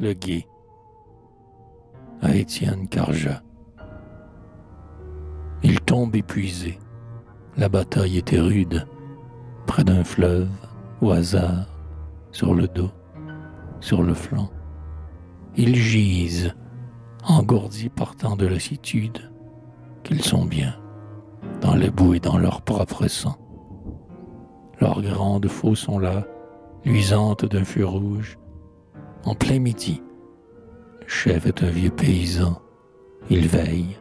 le guet. À Étienne Carja. Il tombe épuisé. La bataille était rude, près d'un fleuve, au hasard, sur le dos, sur le flanc. Ils gisent, engourdis par tant de lassitude, qu'ils sont bien, dans les boue et dans leur propre sang. Leurs grandes faux sont là, luisantes d'un feu rouge, en plein midi. Le chef est un vieux paysan, il veille.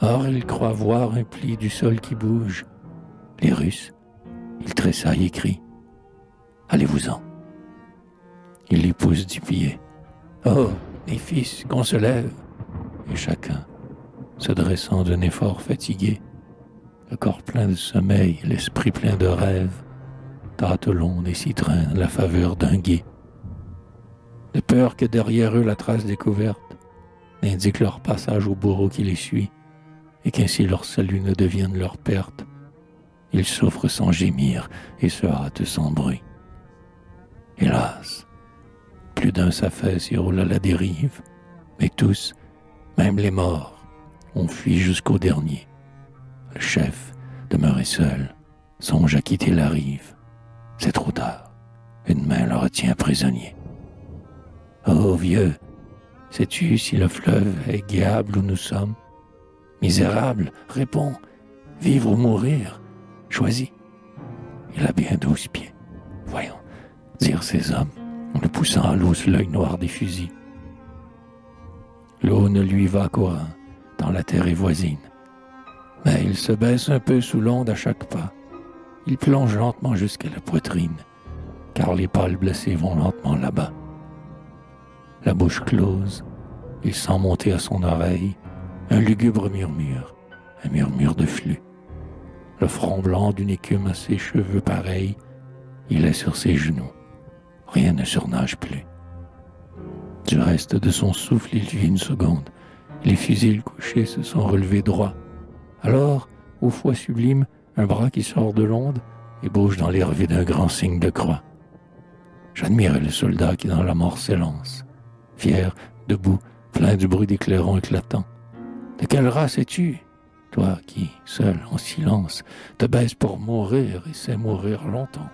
Or il croit voir un pli du sol qui bouge. Les Russes, il tressaille et crie. Allez-vous-en. Il les pousse du pied. Oh, mes fils, qu'on se lève. Et chacun, se dressant d'un effort fatigué, le corps plein de sommeil, l'esprit plein de rêves, tâtelons des citrins, la faveur d'un guet. De peur que derrière eux la trace découverte n'indique leur passage au bourreau qui les suit, et qu'ainsi leur salut ne devienne leur perte. Ils souffrent sans gémir et se hâtent sans bruit. Hélas, plus d'un s'affaisse et roule à la dérive, mais tous, même les morts, ont fui jusqu'au dernier. Le chef, demeuré seul, songe à quitter la rive. C'est trop tard. Une main le retient prisonnier. Oh vieux, sais-tu si le fleuve est guiable où nous sommes? Misérable, réponds, vivre ou mourir, choisis. Il a bien douze pieds. Voyons, dirent ces hommes, en le poussant à l'eau l'œil noir des fusils. L'eau ne lui va qu'au dans la terre est voisine. Mais il se baisse un peu sous l'onde à chaque pas. Il plonge lentement jusqu'à la poitrine, car les pâles blessés vont lentement là-bas. La bouche close, il sent monter à son oreille un lugubre murmure, un murmure de flux. Le front blanc d'une écume à ses cheveux pareils, il est sur ses genoux. Rien ne surnage plus. Du reste de son souffle, il vit une seconde. Les fusils couchés se sont relevés droits. Alors, au foie sublime, un bras qui sort de l'onde bouge dans vide d'un grand signe de croix. J'admire le soldat qui dans la mort s'élance, fier, debout, plein du bruit des clairons éclatants. De quelle race es-tu, toi qui, seul, en silence, te baisses pour mourir et sais mourir longtemps?